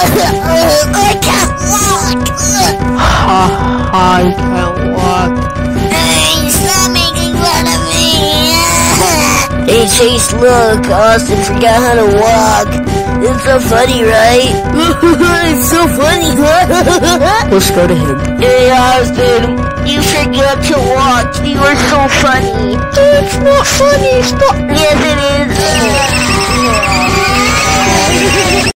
I can't walk. Ha can't walk. Stop making fun of me. Hey Chase, look, Austin forgot how to walk. It's so funny, right? it's so funny. Let's go to him. hey Austin, you forgot to walk. You were so funny. It's not funny, stop. Yes, it is.